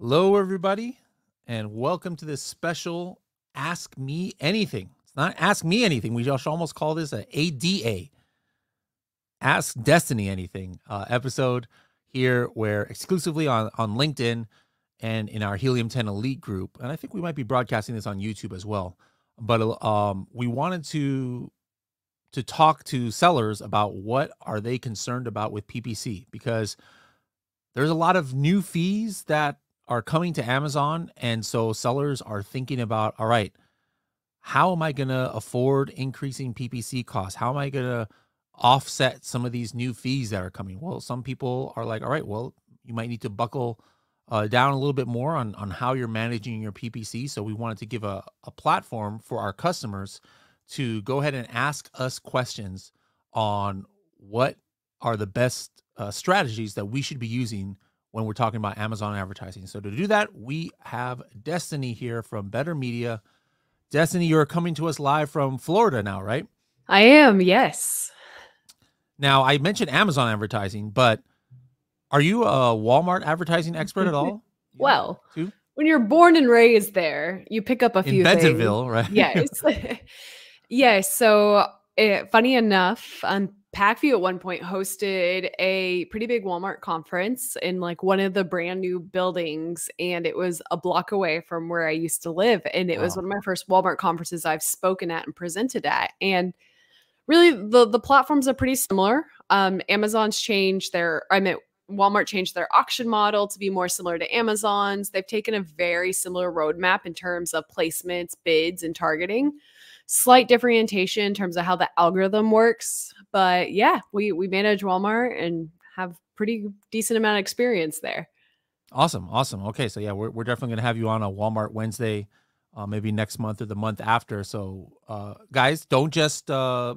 Hello, everybody, and welcome to this special Ask Me Anything. It's not Ask Me Anything. We should almost call this a ADA, Ask Destaney Anything uh, episode here, where exclusively on, on LinkedIn and in our Helium 10 Elite group, and I think we might be broadcasting this on YouTube as well. But um, we wanted to to talk to sellers about what are they concerned about with PPC because there's a lot of new fees that are coming to Amazon. And so sellers are thinking about, all right, how am I going to afford increasing PPC costs? How am I going to offset some of these new fees that are coming? Well, some people are like, all right, well, you might need to buckle uh, down a little bit more on, on how you're managing your PPC. So we wanted to give a, a platform for our customers to go ahead and ask us questions on what are the best uh, strategies that we should be using when we're talking about Amazon advertising. So to do that, we have Destaney here from Better Media. Destaney, you're coming to us live from Florida now, right? I am, yes. Now, I mentioned Amazon advertising, but are you a Walmart advertising expert at all? well, when you're born and raised there, you pick up a few In Bentonville, things. right? Yes. yes. So, uh, funny enough, on Pacvue at one point hosted a pretty big Walmart conference in like one of the brand new buildings, and it was a block away from where I used to live. And it wow. was one of my first Walmart conferences I've spoken at and presented at. And really, the the platforms are pretty similar. Um, Amazon's changed their, I mean, Walmart changed their auction model to be more similar to Amazon's. They've taken a very similar roadmap in terms of placements, bids, and targeting slight differentiation in terms of how the algorithm works. But yeah, we we manage Walmart and have pretty decent amount of experience there. Awesome, awesome. Okay, so yeah, we're we're definitely gonna have you on a Walmart Wednesday, uh, maybe next month or the month after. So, uh, guys, don't just uh,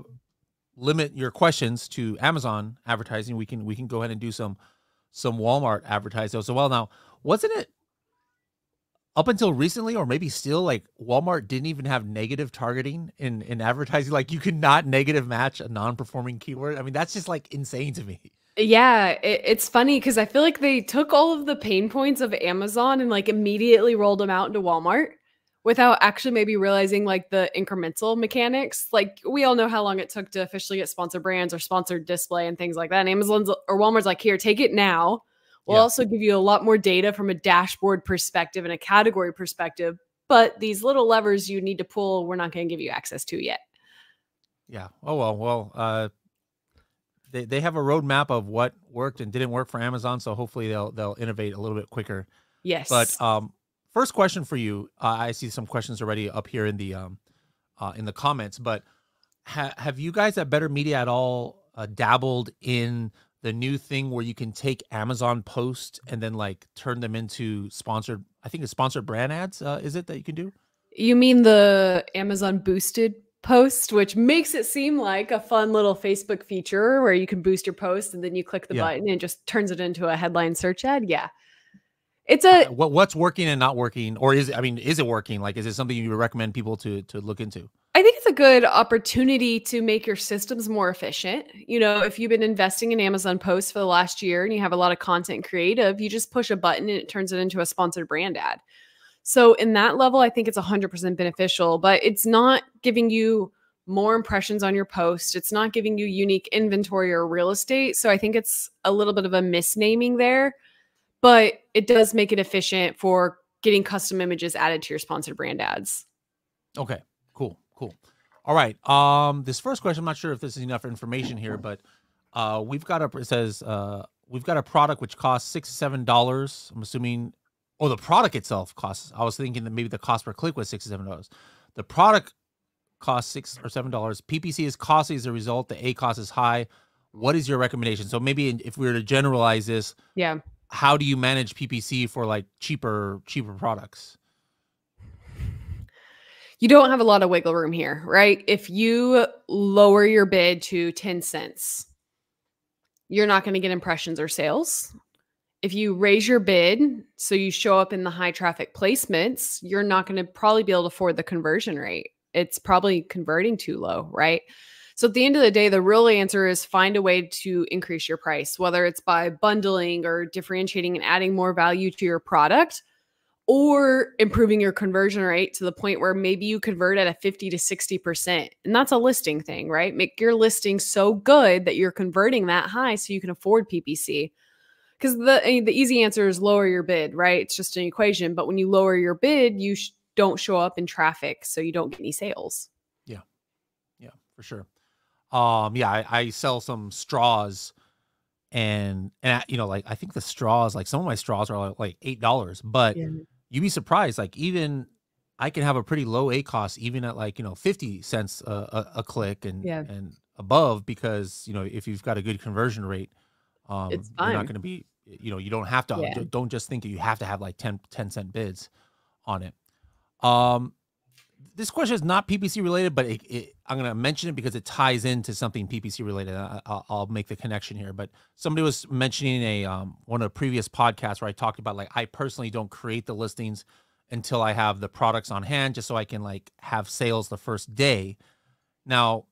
limit your questions to Amazon advertising. We can we can go ahead and do some some Walmart advertising as well. Now, wasn't it up until recently or maybe still like Walmart didn't even have negative targeting in in advertising like you could not negative match a non-performing keyword. I mean that's just like insane to me. Yeah, it, it's funny cuz I feel like they took all of the pain points of Amazon and like immediately rolled them out into Walmart without actually maybe realizing like the incremental mechanics. Like we all know how long it took to officially get sponsored brands or sponsored display and things like that. And Amazon's or Walmart's like, "Here, take it now." We'll yeah. also give you a lot more data from a dashboard perspective and a category perspective. But these little levers you need to pull, we're not going to give you access to yet. Yeah. Oh well. Well, uh, they they have a roadmap of what worked and didn't work for Amazon, so hopefully they'll they'll innovate a little bit quicker. Yes. But um, first question for you. Uh, I see some questions already up here in the um, uh, in the comments. But ha- have you guys at Better Media at all uh, dabbled in the new thing where you can take Amazon post and then like turn them into sponsored. I think it's sponsored brand ads. Uh, is it that you can do? You mean the Amazon boosted post, which makes it seem like a fun little Facebook feature where you can boost your post and then you click the yeah. button and it just turns it into a headline search ad. Yeah. It's a uh, what what's working and not working, or is it? I mean, is it working? Like, is it something you would recommend people to to look into? I think it's a good opportunity to make your systems more efficient. You know, if you've been investing in Amazon posts for the last year and you have a lot of content creative, you just push a button and it turns it into a sponsored brand ad. So, in that level, I think it's 100% beneficial, but it's not giving you more impressions on your post. It's not giving you unique inventory or real estate. So, I think it's a little bit of a misnaming there, but it does make it efficient for getting custom images added to your sponsored brand ads. Okay, cool. Cool. All right. Um, this first question, I'm not sure if this is enough information here, but uh, we've got a. It says uh, we've got a product which costs six seven dollars. I'm assuming. Oh, the product itself costs. I was thinking that maybe the cost per click was six seven dollars. The product costs six or seven dollars. PPC is costly as a result. The ACOS is high. What is your recommendation? So maybe if we were to generalize this, yeah, how do you manage PPC for like cheaper cheaper products? you don't have a lot of wiggle room here, right? If you lower your bid to 10 cents, you're not going to get impressions or sales. If you raise your bid so you show up in the high traffic placements, you're not going to probably be able to afford the conversion rate. It's probably converting too low, right? So at the end of the day, the real answer is find a way to increase your price, whether it's by bundling or differentiating and adding more value to your product or improving your conversion rate to the point where maybe you convert at a 50 to 60%. And that's a listing thing, right? Make your listing so good that you're converting that high so you can afford PPC. Because the eh, the easy answer is lower your bid, right? It's just an equation. But when you lower your bid, you sh- don't show up in traffic, so you don't get any sales. Yeah, yeah, for sure. Um, yeah, I, I sell some straws, and and I, you know, like I think the straws, like some of my straws are like, eight dollars, but Yeah. you'd be surprised. Like even I can have a pretty low ACOS, even at like you know fifty cents a, a, a click and Yeah. and above, because you know if you've got a good conversion rate, um, you're not going to be. You know, you don't have to. Yeah. don't- Don't just think that you have to have like 10, 10 cent bids on it. Um, this question is not PPC related, but it, it, I'm going to mention it because it ties into something PPC related. I, I'll, I'll make the connection here. But somebody was mentioning a um, one of the previous podcasts where I talked about like I personally don't create the listings until I have the products on hand, just so I can like have sales the first day. Now,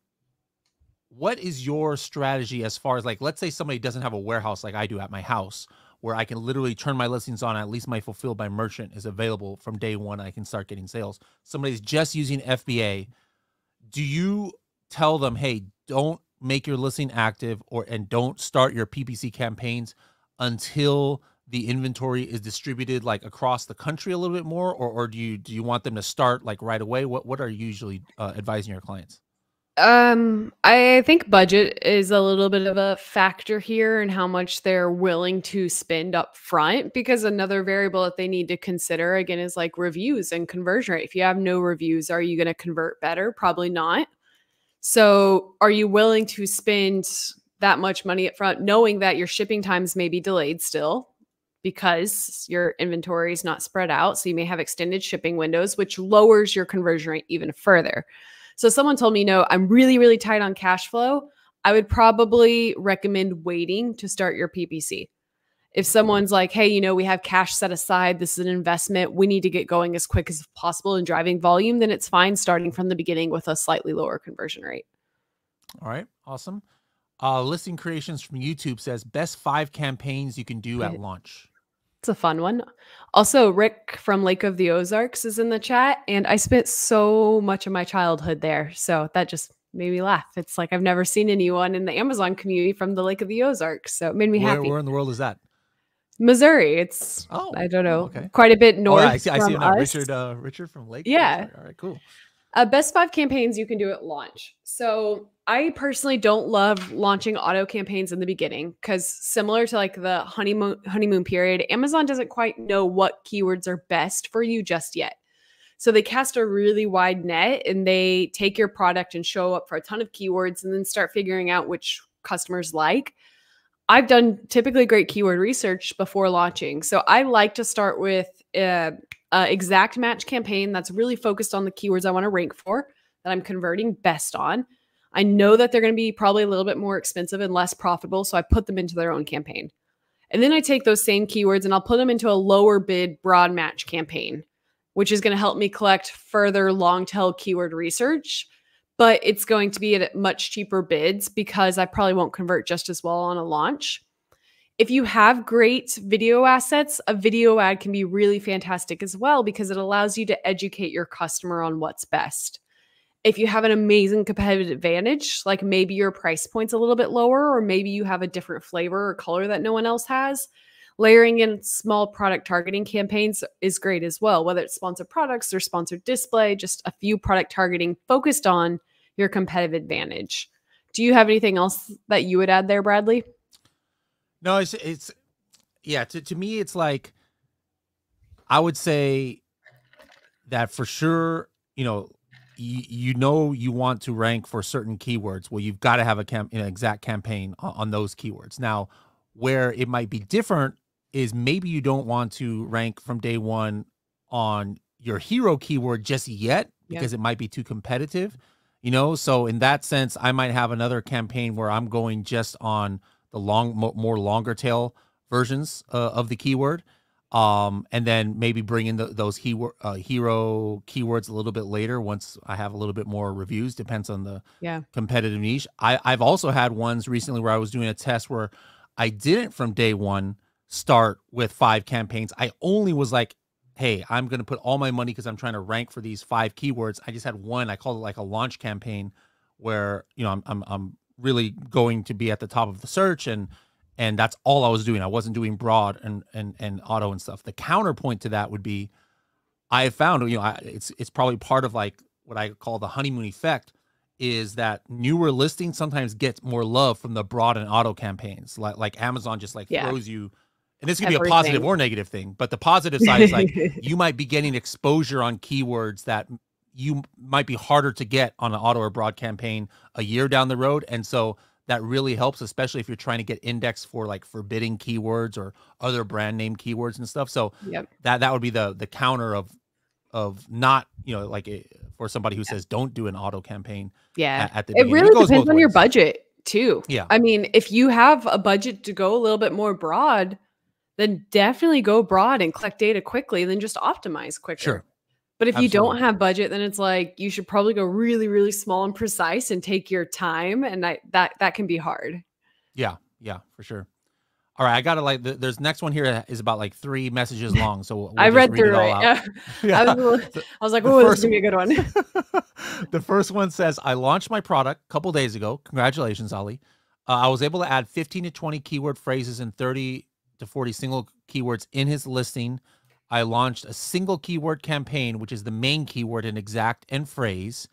what is your strategy as far as like let's say somebody doesn't have a warehouse like I do at my house where I can literally turn my listings on at least my fulfilled by merchant is available from day one I can start getting sales. Somebody's just using FBA do you tell them hey don't make your listing active or and don't start your PPC campaigns until the inventory is distributed like across the country a little bit more or, or do you do you want them to start like right away? What what are you usually uh, advising your clients Um, I think budget is a little bit of a factor here and how much they're willing to spend up front because another variable that they need to consider again is like reviews and conversion rate. If you have no reviews, are you going to convert better? Probably not. So, are you willing to spend that much money up front knowing that your shipping times may be delayed still because your inventory is not spread out, so you may have extended shipping windows which lowers your conversion rate even further. So someone told me, no, I'm really, really tight on cash flow. I would probably recommend waiting to start your PPC. If someone's like, hey, you know, we have cash set aside, this is an investment, we need to get going as quick as possible and driving volume, then it's fine starting from the beginning with a slightly lower conversion rate. All right, awesome. Uh, listing creations from YouTube says best five campaigns you can do at launch. It's a fun one. Also, Rick from Lake of the Ozarks is in the chat, and I spent so much of my childhood there. So that just made me laugh. It's like I've never seen anyone in the Amazon community from the Lake of the Ozarks. So it made me Where, happy. where in the world is that? Missouri. It's Oh, I don't oh, know, okay. quite a bit Oh, north yeah, I see. I see from it now. us. Richard. Uh, Richard from Lake. Yeah. All right, cool. Uh, best five campaigns you can do at launch. So I personally don't love launching auto campaigns in the beginning because similar to like the honeymoon honeymoon period, Amazon doesn't quite know what keywords are best for you just yet. So they cast a really wide net and they take your product and show up for a ton of keywords and then start figuring out which customers like. I've done typically great keyword research before launching. So I like to start with uh, a exact match campaign that's really focused on the keywords I want to rank for that I'm converting best on. I know that they're going to be probably a little bit more expensive and less profitable, so I put them into their own campaign. And then I take those same keywords and I'll put them into a lower bid broad match campaign, which is going to help me collect further long tail keyword research. But it's going to be at much cheaper bids because I probably won't convert just as well on a launch. If you have great video assets, a video ad can be really fantastic as well because it allows you to educate your customer on what's best. If you have an amazing competitive advantage, like maybe your price point's a little bit lower, or maybe you have a different flavor or color that no one else has, layering in small product targeting campaigns is great as well, whether it's sponsored products or sponsored display, just a few product targeting focused on your competitive advantage. Do you have anything else that you would add there, Bradley? No, it's it's yeah. To to me, it's like I would say that for sure. You know, you, know you want to rank for certain keywords. Well, you've got to have a camp an exact campaign on, on those keywords. Now, where it might be different is maybe you don't want to rank from day one on your hero keyword just yet Yeah. because it might be too competitive. You know, so in that sense, I might have another campaign where I'm going just on the long, more longer tail versions uh, of the keyword. um, and then maybe bring in the, those he, uh, hero keywords a little bit later once I have a little bit more reviews. Depends on the Yeah. competitive niche. I, I've also had ones recently where I was doing a test where I didn't from day one start with five campaigns. I only was like, hey, I'm going to put all my money because I'm trying to rank for these five keywords. I just had one. I called it like a launch campaign where you know I'm I'm, I'm really going to be at the top of the search and and that's all I was doing. I wasn't doing broad and and and auto and stuff. The counterpoint to that would be, I have found you know I, it's it's probably part of like what I call the honeymoon effect, is that newer listings sometimes get more love from the broad and auto campaigns. Like like Amazon just like Yeah. throws you, and this could be a positive or negative thing. But the positive side is like you might be getting exposure on keywords that you might be harder to get on an auto or broad campaign a year down the road and so that really helps especially if you're trying to get indexed for like forbidding keywords or other brand name keywords and stuff so Yep. that that would be the the counter of of not you know like eh, for somebody who says don't do an auto campaign Yeah. at, at the It beginning. really goes depends on your budget too. Yeah. I mean, if you have a budget to go a little bit more broad, then definitely go broad and collect data quickly, then just optimize quicker. Sure. But if you don't have budget, then it's like you should probably go really, really small and precise and take your time. And I, that that can be hard. Yeah, yeah, for sure. All right, I got to like. th- There's next one here that is about like three messages long, so we'll I read read through it all out. Yeah. I was, a little- The- I was like, oh, this is gonna be a good one. the first one says, I launched my product a couple days ago. Congratulations, Ali. Uh, I was able to add 15 to 20 keyword phrases and 30 to 40 single keywords in his listing. I launched a single keyword campaign, which is the main keyword in exact and phrase.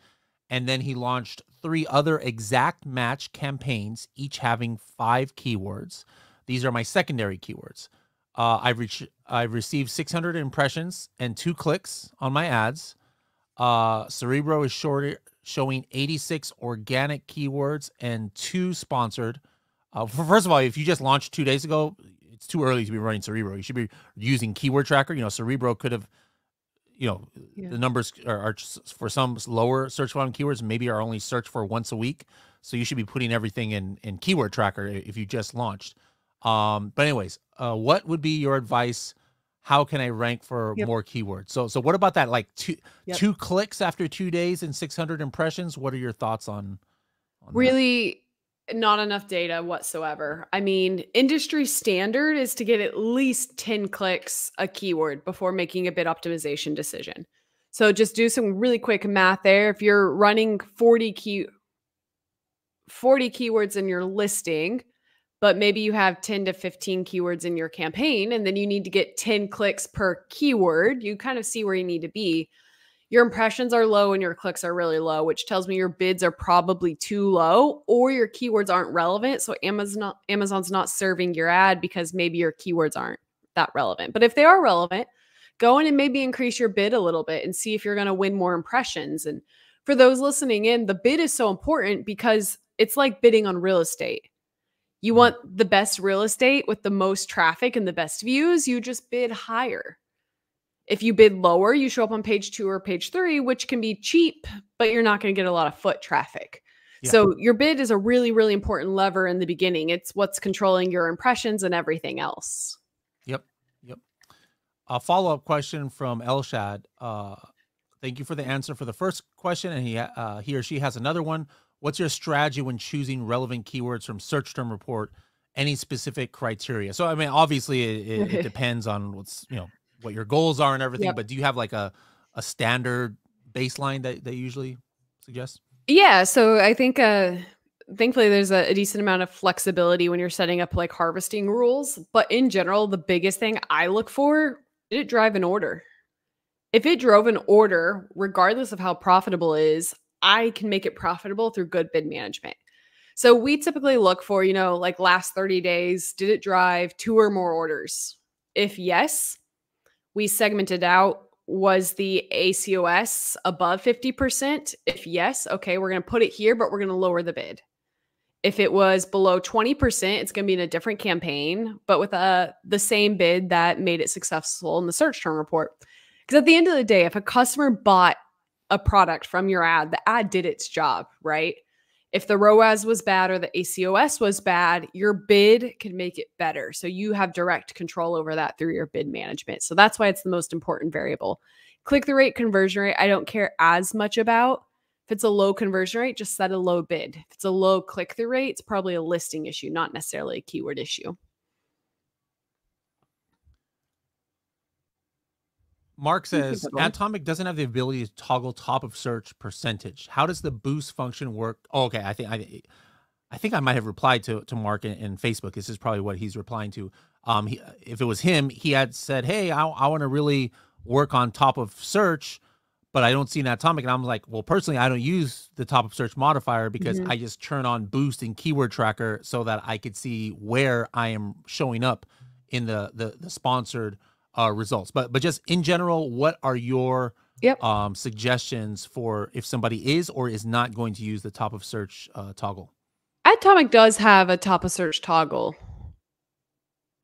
And then he launched three other exact match campaigns, each having five keywords. These are my secondary keywords. Uh, I've, I've received 600 impressions and two clicks on my ads. Uh, Cerebro is showing 86 organic keywords and two sponsored. Uh, first of all, if you just launched two days ago, it's too early to be running Cerebro. You should be using Keyword Tracker. You know, Cerebro could have, you know, Yeah. the numbers are, are for some lower search volume keywords maybe are only searched for once a week. So you should be putting everything in in Keyword Tracker if you just launched. Um, but anyways, uh, what would be your advice? How can I rank for Yep. more keywords? So so what about that? Like two Yep. two clicks after two days and 600 impressions. What are your thoughts on? on that? Not enough data whatsoever. I mean, industry standard is to get at least 10 clicks a keyword before making a bid optimization decision. So just do some really quick math there. If you're running 40 key 40 keywords in your listing, but maybe you have 10 to 15 keywords in your campaign and then you need to get 10 clicks per keyword, you kind of see where you need to be your impressions are low and your clicks are really low, which tells me your bids are probably too low or your keywords aren't relevant. So Amazon Amazon's not serving your ad because maybe your keywords aren't that relevant. But if they are relevant, go in and maybe increase your bid a little bit and see if you're going to win more impressions. And for those listening in, the bid is so important because it's like bidding on real estate. You Mhm. want the best real estate with the most traffic and the best views, you just bid higher. If you bid lower, you show up on page two or page three, which can be cheap, but you're not going to get a lot of foot traffic. Yeah. So your bid is a really, really important lever in the beginning. It's what's controlling your impressions and everything else. Yep. Yep. A follow up question from Elshad. Uh, thank you for the answer for the first question, and he uh, he or she has another one. What's your strategy when choosing relevant keywords from search term report? Any specific criteria? So I mean, obviously it, it, it depends on what's you know what your goals are and everything. Yep. But do you have like a a standard baseline that they usually suggest? Yeah. So I think uh thankfully there's a, a decent amount of flexibility when you're setting up like harvesting rules. But in general, the biggest thing I look for, did it drive an order? If it drove an order, regardless of how profitable it is, I can make it profitable through good bid management. So we typically look for, you know, like last 30 days, did it drive two or more orders? If yes, we segmented out was the ACOS above 50%? If yes, okay, we're going to put it here, but we're going to lower the bid. If it was below 20%, it's going to be in a different campaign, but with uh, the same bid that made it successful in the search term report. Because at the end of the day, if a customer bought a product from your ad, the ad did its job, right? If the ROAS was bad or the ACOS was bad, your bid can make it better. So you have direct control over that through your bid management. So that's why it's the most important variable. Click the rate conversion rate, I don't care as much about. If it's a low conversion rate, just set a low bid. If it's a low click through rate, it's probably a listing issue, not necessarily a keyword issue. Mark says Atomic doesn't have the ability to toggle top of search percentage. How does the boost function work? Oh, okay, I think I, I think I might have replied to to Mark in, in Facebook. This is probably what he's replying to. Um, he, if it was him, he had said, "Hey, I, I want to really work on top of search, but I don't see an Atomic." And I'm like, "Well, personally, I don't use the top of search modifier because mm-hmm. I just turn on Boost and Keyword Tracker so that I could see where I am showing up in the the, the sponsored." Uh, results. But but just in general, what are your yep. um, suggestions for if somebody is or is not going to use the top of search uh, toggle? Atomic does have a top of search toggle.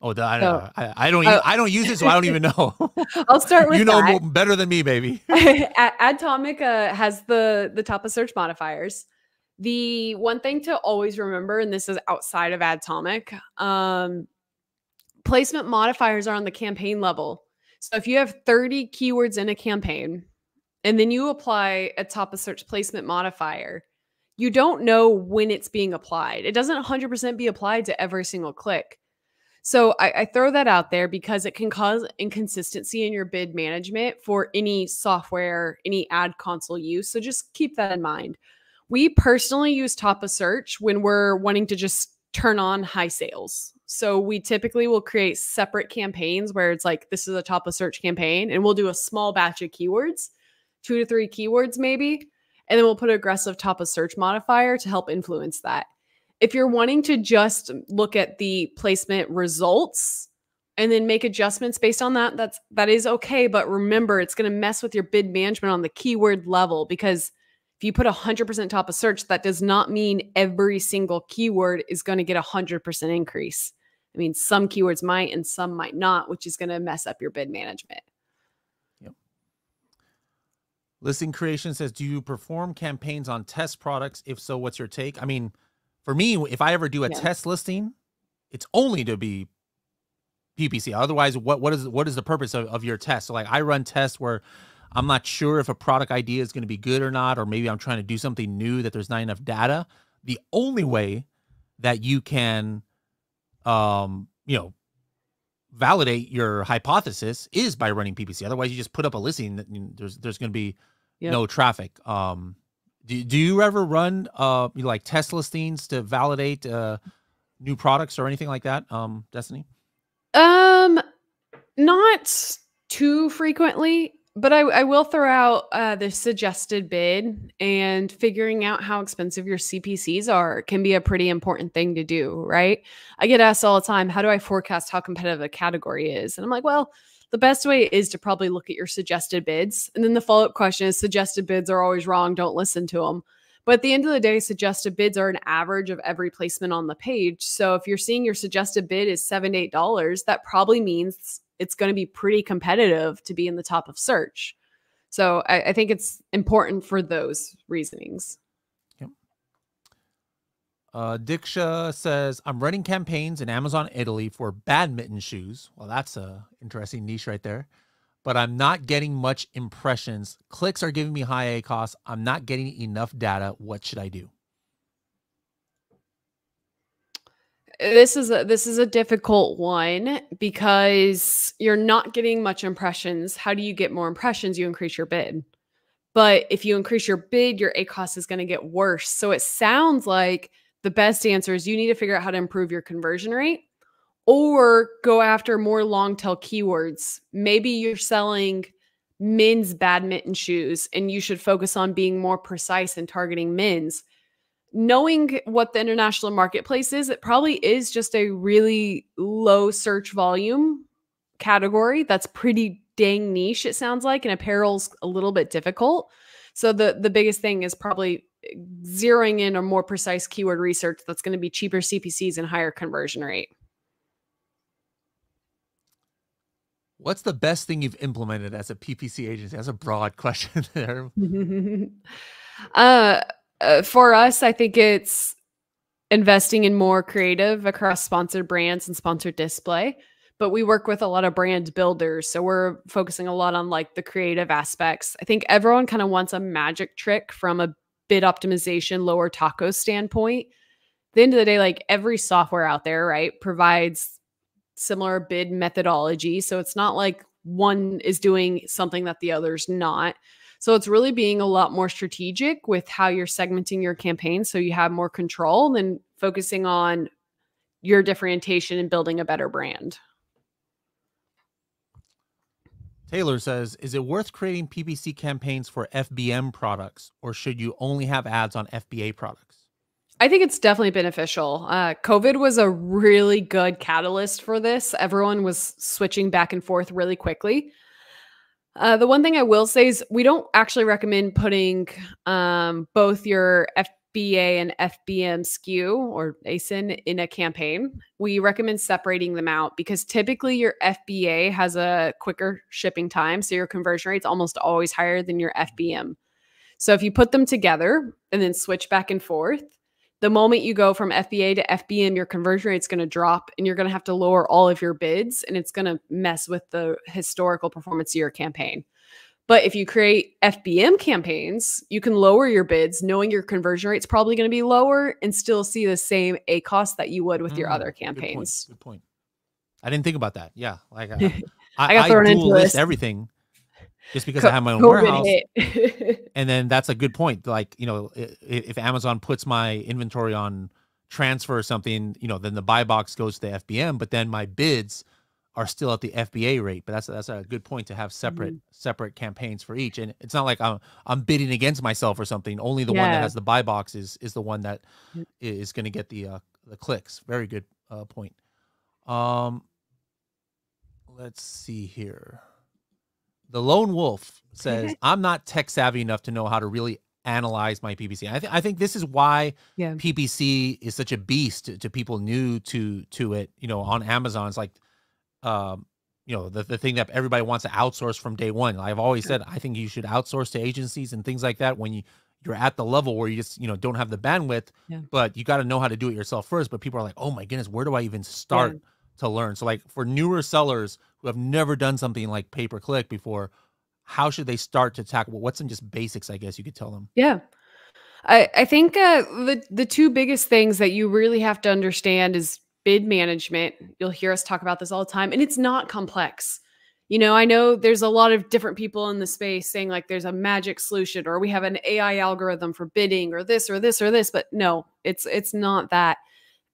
Oh, the, I, so, I, I, don't uh, I don't use it, so I don't even know. I'll start with you know that. better than me, baby. Atomic uh, has the the top of search modifiers. The one thing to always remember, and this is outside of Atomic, um, placement modifiers are on the campaign level. So if you have 30 keywords in a campaign and then you apply a top of search placement modifier, you don't know when it's being applied. It doesn't 100% be applied to every single click. So I, I, throw that out there because it can cause inconsistency in your bid management for any software, any ad console use. So just keep that in mind. We personally use top of search when we're wanting to just turn on high sales. So we typically will create separate campaigns where it's like this is a top of search campaign and we'll do a small batch of keywords, 2 to 3 keywords maybe, and then we'll put aggressive top of search modifier to help influence that. If you're wanting to just look at the placement results and then make adjustments based on that, that's that is okay, but remember it's going to mess with your bid management on the keyword level because if you put 100% top of search, that does not mean every single keyword is going to get a 100% increase. I mean, some keywords might and some might not, which is going to mess up your bid management. Yep. Listing creation says, Do you perform campaigns on test products? If so, what's your take? I mean, for me, if I ever do a yeah. test listing, it's only to be PPC. Otherwise, what what is what is the purpose of, of your test? So like I run tests where I'm not sure if a product idea is going to be good or not, or maybe I'm trying to do something new that there's not enough data. The only way that you can um, you know, validate your hypothesis is by running PPC. Otherwise, you just put up a listing that there's there's going to be yep. no traffic. Um, do, do you ever run uh like test listings to validate uh new products or anything like that? Um, Destaney. Um, not too frequently but I, I, will throw out uh, the suggested bid and figuring out how expensive your CPCs are can be a pretty important thing to do, right? I get asked all the time, how do I forecast how competitive a category is? And I'm like, well, the best way is to probably look at your suggested bids. And then the follow up question is suggested bids are always wrong. Don't listen to them. But at the end of the day, suggested bids are an average of every placement on the page. So if you're seeing your suggested bid is seven, eight dollars, that probably means it's going to be pretty competitive to be in the top of search. So I, I think it's important for those reasonings. Yep. Uh, Diksha says, I'm running campaigns in Amazon Italy for badminton shoes. Well, that's a interesting niche right there. But I'm not getting much impressions. Clicks are giving me high ACOS. I'm not getting enough data. What should I do? This is a this is a difficult one because you're not getting much impressions. How do you get more impressions? You increase your bid. But if you increase your bid, your ACOS is going to get worse. So it sounds like the best answer is you need to figure out how to improve your conversion rate or go after more long tail keywords. Maybe you're selling men's badminton shoes and you should focus on being more precise and targeting men's knowing what the international marketplace is, it probably is just a really low search volume category that's pretty dang niche it sounds like and apparel's a little bit difficult. So the the biggest thing is probably zeroing in a more precise keyword research that's going to be cheaper cpcs and higher conversion rate. What's the best thing you've implemented as a ppc agency? That's a broad question there. Uh uh, for us, I think it's investing in more creative across sponsored brands and sponsored display. But we work with a lot of brand builders. So we're focusing a lot on like the creative aspects. I think everyone kind of wants a magic trick from a bid optimization, lower taco standpoint. At the end of the day, like every software out there, right, provides similar bid methodology. So it's not like one is doing something that the other's not. So it's really being a lot more strategic with how you're segmenting your campaign so you have more control than focusing on your differentiation and building a better brand. Taylor says, is it worth creating PPC campaigns for FBM products or should you only have ads on FBA products? I think it's definitely beneficial. Uh, COVID was a really good catalyst for this. Everyone was switching back and forth really quickly. Uh, the one thing I will say is we don't actually recommend putting um, both your FBA and FBM SKU or ASIN in a campaign. We recommend separating them out because typically your FBA has a quicker shipping time. So your conversion rate's almost always higher than your FBM. So if you put them together and then switch back and forth, the moment you go from FBA to FBM, your conversion rate is going to drop and you're going to have to lower all of your bids and it's going to mess with the historical performance of your campaign. But if you create FBM campaigns, you can lower your bids knowing your conversion rate is probably going to be lower and still see the same ACOS that you would with mm, your other campaigns. Good point. Good point. I didn't think about that. Yeah. Like I, I, I got thrown I into list everything just because Co- I have my own COVID warehouse. and then that's a good point. Like, you know, if, if, Amazon puts my inventory on transfer or something, you know, then the buy box goes to the FBM, but then my bids are still at the FBA rate. But that's that's a good point to have separate mm-hmm. separate campaigns for each. And it's not like I'm I'm bidding against myself or something. Only the yeah. one that has the buy box is is the one that is going to get the uh, the clicks. Very good uh, point. Um, let's see here. The lone wolf says, "I'm not tech savvy enough to know how to really analyze my PPC." I, th- I think this is why yeah. PPC is such a beast to, to, people new to to it. You know, on Amazon, it's like, um, you know, the, the thing that everybody wants to outsource from day one. I've always said I think you should outsource to agencies and things like that when you you're at the level where you just you know don't have the bandwidth, yeah. but you got to know how to do it yourself first. But people are like, "Oh my goodness, where do I even start?" Yeah to learn. So like for newer sellers who have never done something like pay per click before, how should they start to tackle what's some just basics, I guess you could tell them? Yeah. I, I think uh, the the two biggest things that you really have to understand is bid management. You'll hear us talk about this all the time, and it's not complex. You know, I know there's a lot of different people in the space saying like there's a magic solution or we have an AI algorithm for bidding or this or this or this, but no, it's it's not that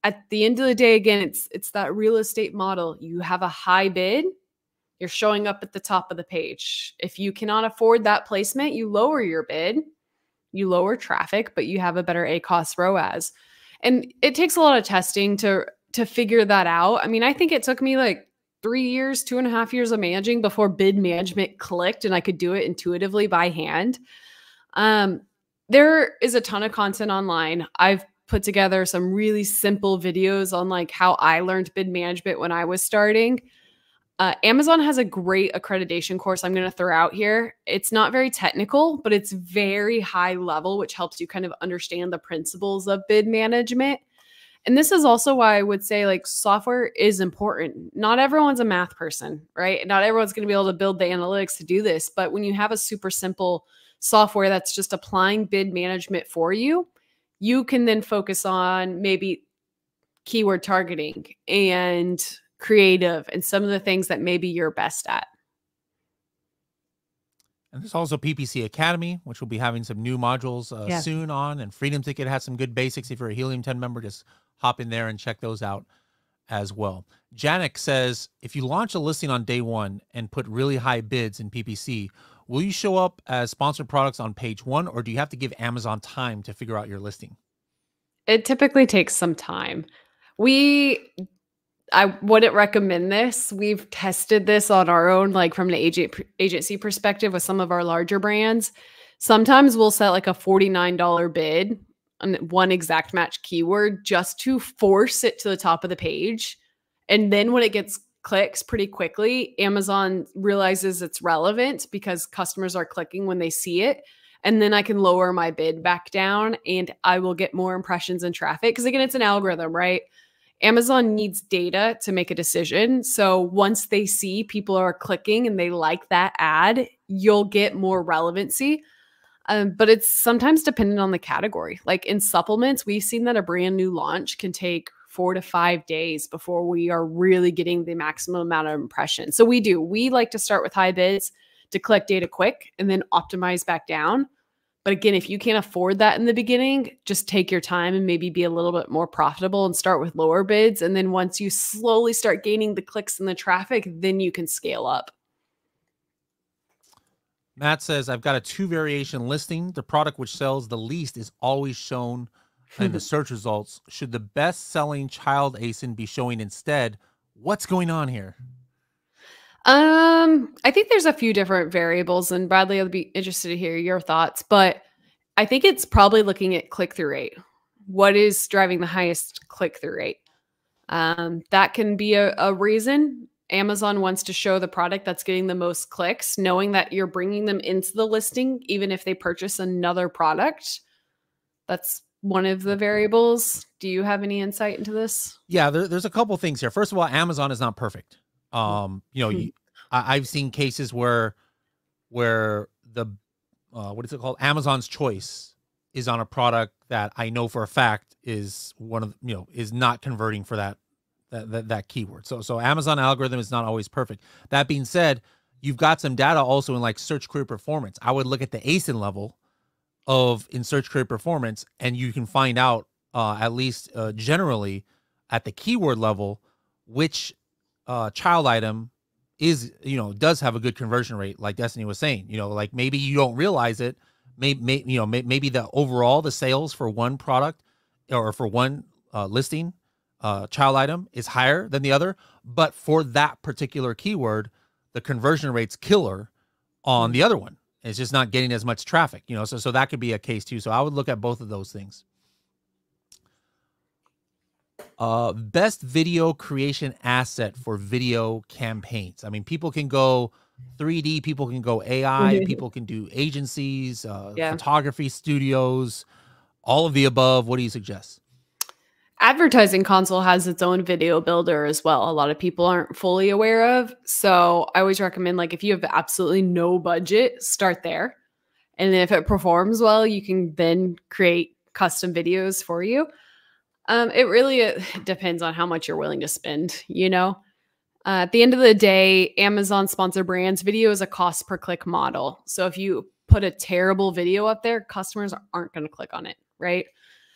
at the end of the day again it's it's that real estate model. You have a high bid you're showing up at the top of the page. If you cannot afford that placement you lower your bid you lower traffic but you have a better acos roas and it takes a lot of testing to to figure that out. I mean i think it took me like three years two and a half years of managing before bid management clicked and i could do it intuitively by hand. Um there is a ton of content online. I've put together some really simple videos on like how I learned bid management when I was starting. Uh, Amazon has a great accreditation course I'm going to throw out here. It's not very technical, but it's very high level, which helps you kind of understand the principles of bid management. And this is also why I would say like software is important. Not everyone's a math person, right? Not everyone's going to be able to build the analytics to do this. But when you have a super simple software that's just applying bid management for you, you can then focus on maybe keyword targeting and creative and some of the things that maybe you're best at. And there's also PPC Academy, which will be having some new modules uh, yeah. soon on. And Freedom Ticket has some good basics. If you're a Helium 10 member, just hop in there and check those out as well. Janik says if you launch a listing on day one and put really high bids in PPC, Will you show up as sponsored products on page one, or do you have to give Amazon time to figure out your listing? It typically takes some time. We I wouldn't recommend this. We've tested this on our own, like from an agent agency perspective with some of our larger brands. Sometimes we'll set like a $49 bid on one exact match keyword just to force it to the top of the page. And then when it gets clicks pretty quickly, Amazon realizes it's relevant because customers are clicking when they see it. and then I can lower my bid back down and I will get more impressions and traffic. Because again, it's an algorithm, right? Amazon needs data to make a decision. So once they see people are clicking and they like that ad, you'll get more relevancy. Um, but it's sometimes dependent on the category. Like in supplements, we've seen that a brand new launch can take four to five days before we are really getting the maximum amount of impressions. So we do. We like to start with high bids to collect data quick and then optimize back down. But again, if you can't afford that in the beginning, just take your time and maybe be a little bit more profitable and start with lower bids. And then once you slowly start gaining the clicks and the traffic, then you can scale up. Matt says, I've got a two variation listing. The product which sells the least is always shown in the search results. Should the best selling child ASIN be showing instead? What's going on here? Um, I think there's a few different variables, and Bradley, I'd be interested to hear your thoughts, but I think it's probably looking at click through rate. What is driving the highest click through rate? Um, that can be a, a reason. Amazon wants to show the product that's getting the most clicks, knowing that you're bringing them into the listing, even if they purchase another product. That's one of the variables. Do you have any insight into this? Yeah, there, there's a couple things here. First of all, Amazon is not perfect. Um, you know, you, I, have seen cases where where the uh, what is it called? Amazon's choice is on a product that I know for a fact is one of you know is not converting for that that that, that keyword. So so Amazon algorithm is not always perfect. That being said, you've got some data also in like search query performance. I would look at the ASIN level of in search query performance, and you can find out uh, at least uh, generally at the keyword level which uh, child item is you know does have a good conversion rate like Destaney was saying. You know like maybe you don't realize it. Maybe, maybe you know may, maybe the overall the sales for one product or for one uh, listing uh, child item is higher than the other but for that particular keyword the conversion rate's killer on the other one it's just not getting as much traffic you know so so that could be a case too so i would look at both of those things uh, best video creation asset for video campaigns. I mean, people can go 3D, people can go AI, mm-hmm. people can do agencies, uh, yeah. photography studios, all of the above. What do you suggest? Advertising Console has its own video builder as well. A lot of people aren't fully aware of. So I always recommend, like, if you have absolutely no budget, start there. And then if it performs well, you can then create custom videos for you. Um, it really uh, depends on how much you're willing to spend, you know? Uh, at the end of the day, Amazon sponsor brands video is a cost per click model. So if you put a terrible video up there, customers aren't going to click on it, right?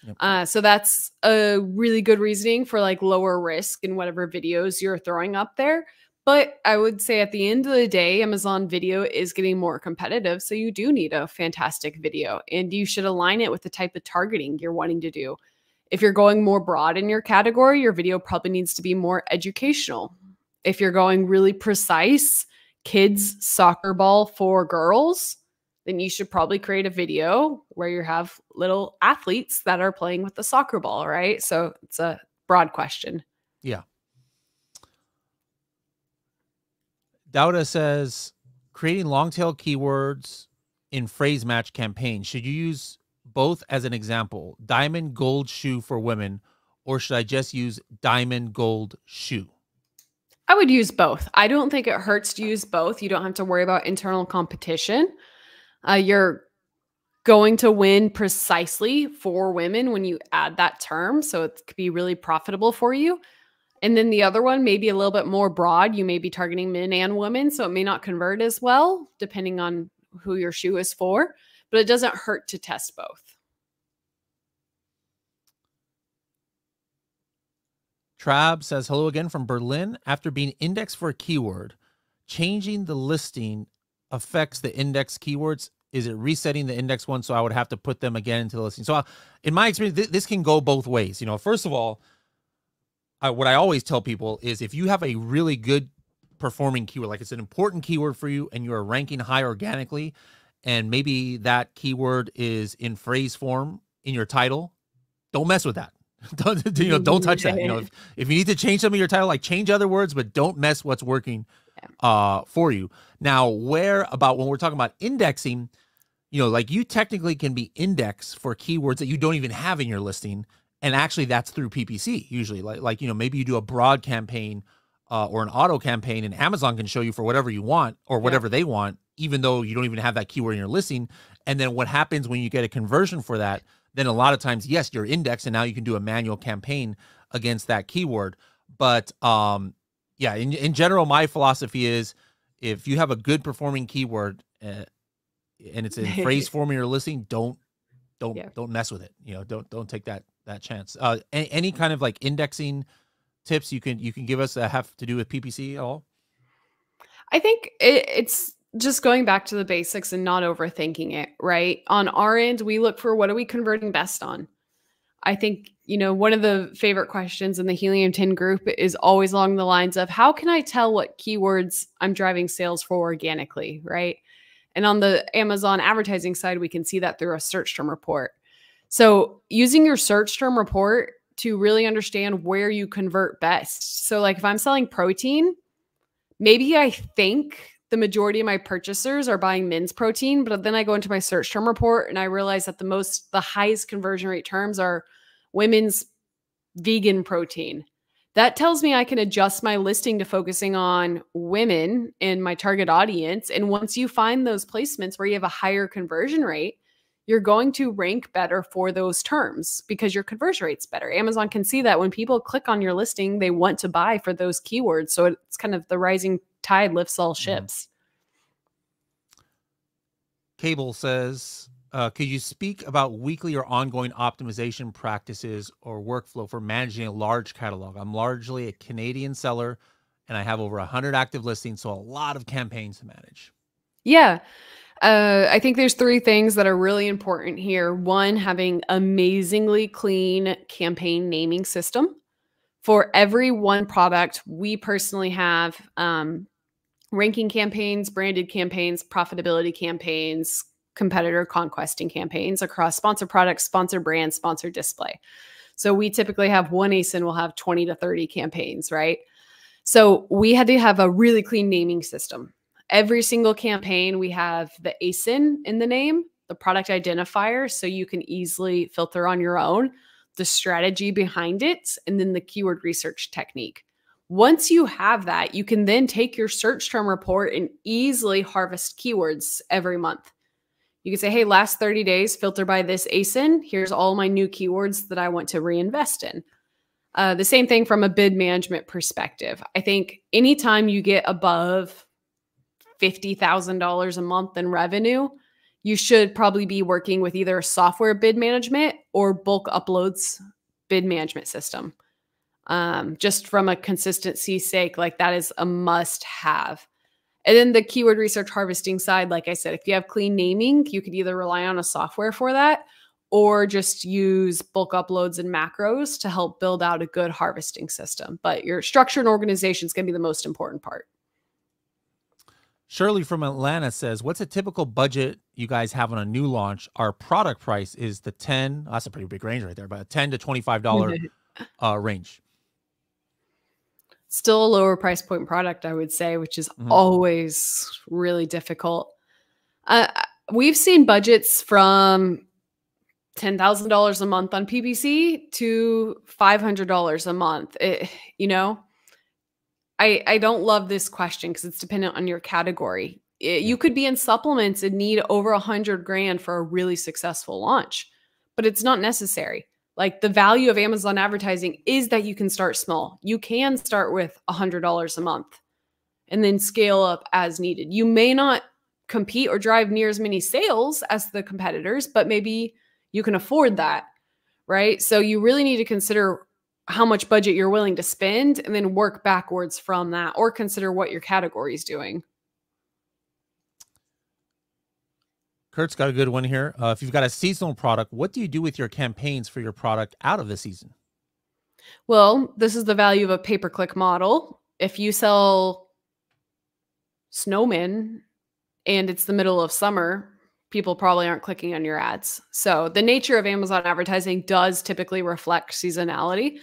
Yep. Uh, so that's a really good reasoning for like lower risk in whatever videos you're throwing up there. But I would say at the end of the day, Amazon video is getting more competitive. So you do need a fantastic video and you should align it with the type of targeting you're wanting to do. If you're going more broad in your category, your video probably needs to be more educational. If you're going really precise, kids soccer ball for girls, then you should probably create a video where you have little athletes that are playing with the soccer ball, right? So it's a broad question. Yeah. Dauda says creating long tail keywords in phrase match campaigns. Should you use both as an example diamond gold shoe for women, or should I just use diamond gold shoe? I would use both. I don't think it hurts to use both. You don't have to worry about internal competition. Uh, you're going to win precisely for women when you add that term. So it could be really profitable for you. And then the other one may be a little bit more broad. You may be targeting men and women. So it may not convert as well, depending on who your shoe is for but it doesn't hurt to test both. Trab says hello again from Berlin. After being indexed for a keyword, changing the listing affects the index keywords. Is it resetting the index one? So I would have to put them again into the listing. So, uh, in my experience, th this can go both ways. You know, first of all, I, what I always tell people is if you have a really good performing keyword, like it's an important keyword for you, and you're ranking high organically, and maybe that keyword is in phrase form in your title, don't mess with that. don't you know? Don't touch that. You know, if, if you need to change some of your title, like change other words, but don't mess what's working uh, for you. Now, where about when we're talking about indexing, you know, like you technically can be indexed for keywords that you don't even have in your listing. And actually that's through PPC usually. Like like, you know, maybe you do a broad campaign uh, or an auto campaign and Amazon can show you for whatever you want or whatever yeah. they want, even though you don't even have that keyword in your listing. And then what happens when you get a conversion for that? Then a lot of times, yes, you're indexed and now you can do a manual campaign against that keyword. But um, yeah, in, in general, my philosophy is if you have a good performing keyword uh, and it's in phrase form in your listing, don't don't yeah. don't mess with it. You know, don't don't take that that chance. Uh, any, any kind of like indexing tips you can you can give us that have to do with PPC at all? I think it, it's just going back to the basics and not overthinking it, right? On our end, we look for what are we converting best on? I think, you know, one of the favorite questions in the Helium 10 group is always along the lines of how can I tell what keywords I'm driving sales for organically, right? And on the Amazon advertising side, we can see that through a search term report. So, using your search term report to really understand where you convert best. So, like if I'm selling protein, maybe I think the majority of my purchasers are buying men's protein, but then I go into my search term report and I realize that the most, the highest conversion rate terms are women's vegan protein. That tells me I can adjust my listing to focusing on women in my target audience. And once you find those placements where you have a higher conversion rate, you're going to rank better for those terms because your conversion rate's better. Amazon can see that when people click on your listing, they want to buy for those keywords. So it's kind of the rising tide lifts all mm-hmm. ships. Cable says, uh, could you speak about weekly or ongoing optimization practices or workflow for managing a large catalog? I'm largely a Canadian seller and I have over 100 active listings, so a lot of campaigns to manage. Yeah. Uh, I think there's three things that are really important here. One, having amazingly clean campaign naming system. For every one product, we personally have um, ranking campaigns, branded campaigns, profitability campaigns, competitor conquesting campaigns across sponsor products, sponsor brands, sponsor display. So we typically have one ASIN will have 20 to 30 campaigns, right? So we had to have a really clean naming system. Every single campaign, we have the ASIN in the name, the product identifier, so you can easily filter on your own, the strategy behind it, and then the keyword research technique. Once you have that, you can then take your search term report and easily harvest keywords every month. You can say, hey, last 30 days, filter by this ASIN. Here's all my new keywords that I want to reinvest in. Uh, the same thing from a bid management perspective. I think anytime you get above $50,000 a month in revenue, you should probably be working with either a software bid management or bulk uploads bid management system um, just from a consistency sake, like that is a must have. And then the keyword research harvesting side, like I said, if you have clean naming, you could either rely on a software for that or just use bulk uploads and macros to help build out a good harvesting system. But your structure and organization is going to be the most important part. Shirley from Atlanta says, "What's a typical budget you guys have on a new launch? Our product price is the ten. Oh, that's a pretty big range right there, but ten to twenty five dollar uh, range still a lower price point product, I would say, which is mm-hmm. always really difficult. Uh, we've seen budgets from $10,000 a month on PPC to $500 a month. It, you know, I, I don't love this question because it's dependent on your category. It, you could be in supplements and need over a hundred grand for a really successful launch, but it's not necessary. Like the value of Amazon advertising is that you can start small. You can start with $100 a month and then scale up as needed. You may not compete or drive near as many sales as the competitors, but maybe you can afford that, right? So you really need to consider how much budget you're willing to spend and then work backwards from that or consider what your category is doing. Kurt's got a good one here. Uh, if you've got a seasonal product, what do you do with your campaigns for your product out of the season? Well, this is the value of a pay per click model. If you sell snowmen and it's the middle of summer, people probably aren't clicking on your ads. So, the nature of Amazon advertising does typically reflect seasonality.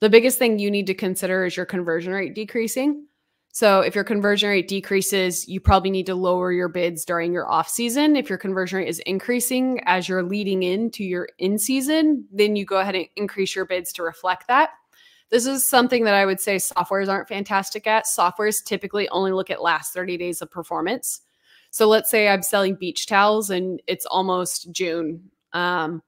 The biggest thing you need to consider is your conversion rate decreasing. So if your conversion rate decreases, you probably need to lower your bids during your off season. If your conversion rate is increasing as you're leading into your in season, then you go ahead and increase your bids to reflect that. This is something that I would say softwares aren't fantastic at. Softwares typically only look at last 30 days of performance. So let's say I'm selling beach towels and it's almost June. Um,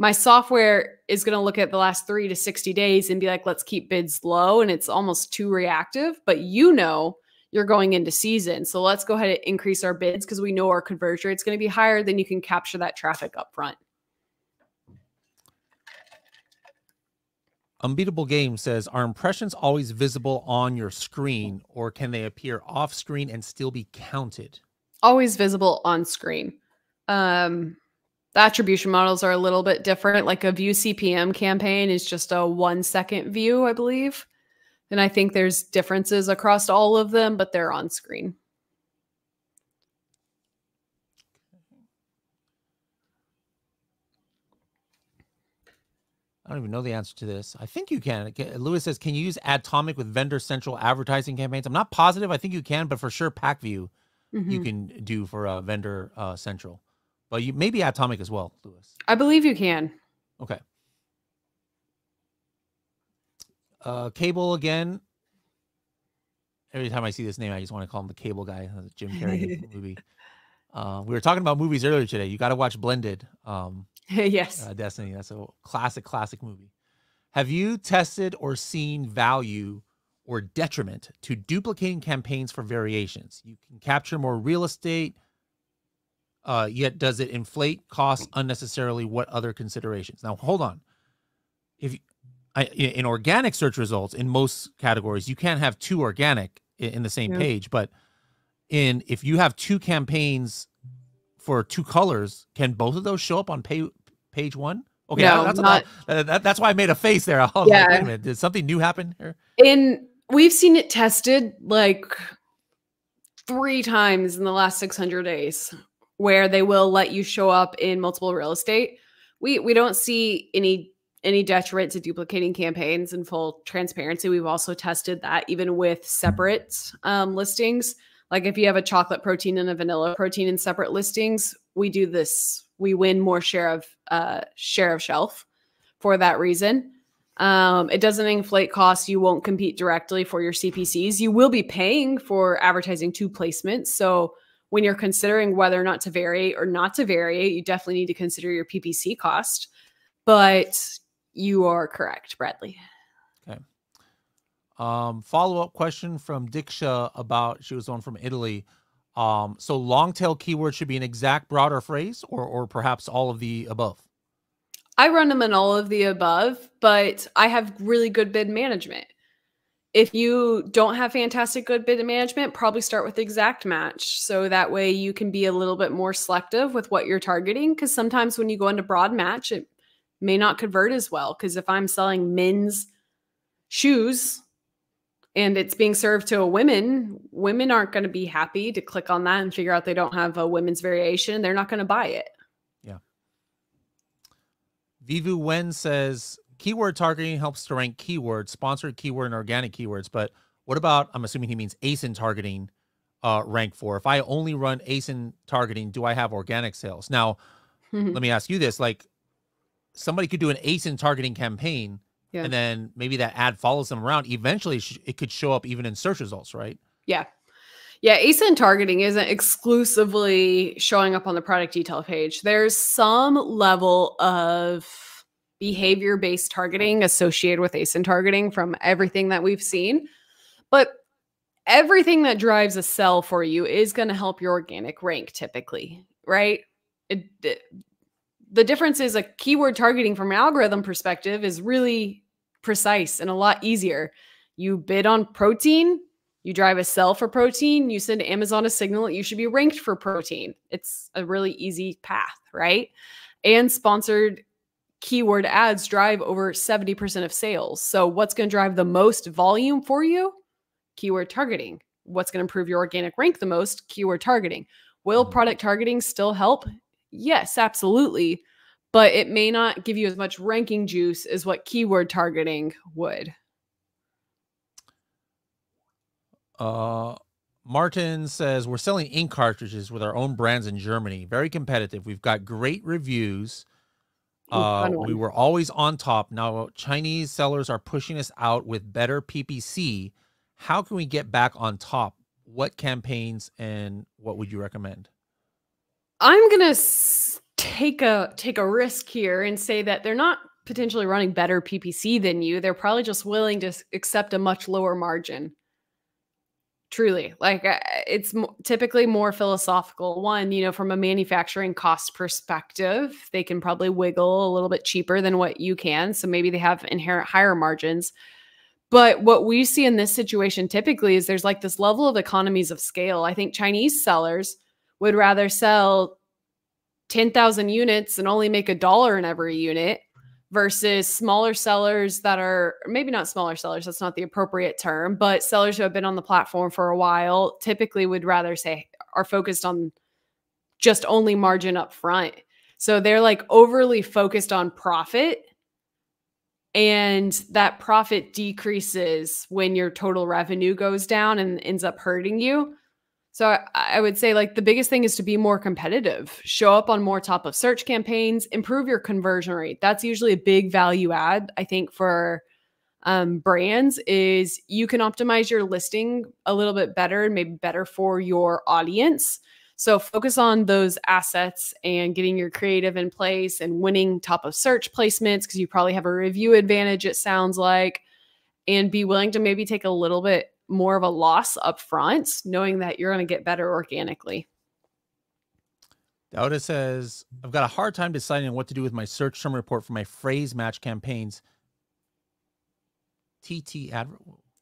my software is going to look at the last three to 60 days and be like, let's keep bids low. And it's almost too reactive, but you know, you're going into season. So let's go ahead and increase our bids because we know our conversion rate is going to be higher. Then you can capture that traffic up front. Unbeatable Game says, Are impressions always visible on your screen or can they appear off screen and still be counted? Always visible on screen. Um, the attribution models are a little bit different. Like a view CPM campaign is just a one second view, I believe. And I think there's differences across all of them, but they're on screen. I don't even know the answer to this. I think you can. Lewis says, "Can you use Adtomic with Vendor Central advertising campaigns?" I'm not positive. I think you can, but for sure, Pacvue mm-hmm. you can do for uh, Vendor uh, Central. But you maybe Adtomic as well, Lewis. I believe you can. Okay. Uh, Cable again. Every time I see this name, I just want to call him the Cable guy, the Jim Carrey movie. Uh, we were talking about movies earlier today. You got to watch Blended. Um, yes. Uh, Destaney. That's a classic, classic movie. Have you tested or seen value or detriment to duplicating campaigns for variations? You can capture more real estate uh, yet does it inflate costs unnecessarily? What other considerations? Now, hold on. If I, in organic search results, in most categories, you can't have two organic in, the same yeah. page. But in if you have two campaigns for two colors, can both of those show up on pay, page one? Okay, no, that's not, uh, that, that's why I made a face there. yeah. Like, wait a minute, did something new happen here? In we've seen it tested like three times in the last 600 days where they will let you show up in multiple real estate. We we don't see any any detriment to duplicating campaigns in full transparency. We've also tested that even with separate um, listings. Like if you have a chocolate protein and a vanilla protein in separate listings, we do this. We win more share of uh, share of shelf for that reason. Um, it doesn't inflate costs. You won't compete directly for your CPCs. You will be paying for advertising to placements. So when you're considering whether or not to vary or not to vary, you definitely need to consider your PPC cost. But you are correct, Bradley. Okay. Um, follow up question from Diksha about she was on from Italy. Um, so long tail keyword should be an exact broader phrase or or perhaps all of the above. I run them in all of the above, but I have really good bid management if you don't have fantastic good bid management, probably start with exact match. So that way you can be a little bit more selective with what you're targeting. Because sometimes when you go into broad match, it may not convert as well. Because if I'm selling men's shoes and it's being served to a women, women aren't going to be happy to click on that and figure out they don't have a women's variation. They're not going to buy it. Yeah. Vivu Wen says keyword targeting helps to rank keywords, sponsored keyword and organic keywords. But what about, I'm assuming he means ASIN targeting uh, rank for. If I only run ASIN targeting, do I have organic sales? Now, let me ask you this. Like somebody could do an ASIN targeting campaign yeah. and then maybe that ad follows them around. Eventually it could show up even in search results, right? Yeah. Yeah, ASIN targeting isn't exclusively showing up on the product detail page. There's some level of behavior based targeting associated with ASIN targeting from everything that we've seen. But everything that drives a sell for you is going to help your organic rank typically, right? It, it, the difference is a keyword targeting from an algorithm perspective is really precise and a lot easier. You bid on protein, you drive a sell for protein, you send Amazon a signal that you should be ranked for protein. It's a really easy path, right? And sponsored keyword ads drive over 70% of sales. So, what's going to drive the most volume for you? Keyword targeting. What's going to improve your organic rank the most? Keyword targeting. Will mm-hmm. product targeting still help? Yes, absolutely. But it may not give you as much ranking juice as what keyword targeting would. Uh, Martin says we're selling ink cartridges with our own brands in Germany. Very competitive. We've got great reviews. Uh, we were always on top. Now Chinese sellers are pushing us out with better PPC. How can we get back on top? What campaigns and what would you recommend? I'm gonna take a take a risk here and say that they're not potentially running better PPC than you. They're probably just willing to accept a much lower margin. Truly, like uh, it's typically more philosophical. One, you know, from a manufacturing cost perspective, they can probably wiggle a little bit cheaper than what you can. So maybe they have inherent higher margins. But what we see in this situation typically is there's like this level of economies of scale. I think Chinese sellers would rather sell 10,000 units and only make a dollar in every unit versus smaller sellers that are maybe not smaller sellers, that's not the appropriate term, but sellers who have been on the platform for a while typically would rather say are focused on just only margin up front. So they're like overly focused on profit and that profit decreases when your total revenue goes down and ends up hurting you. So I, would say like the biggest thing is to be more competitive, show up on more top of search campaigns, improve your conversion rate. That's usually a big value add, I think, for um, brands is you can optimize your listing a little bit better and maybe better for your audience. So focus on those assets and getting your creative in place and winning top of search placements because you probably have a review advantage, it sounds like, and be willing to maybe take a little bit more of a loss up front, knowing that you're going to get better organically. Dauda says, I've got a hard time deciding what to do with my search term report for my phrase match campaigns. TT ad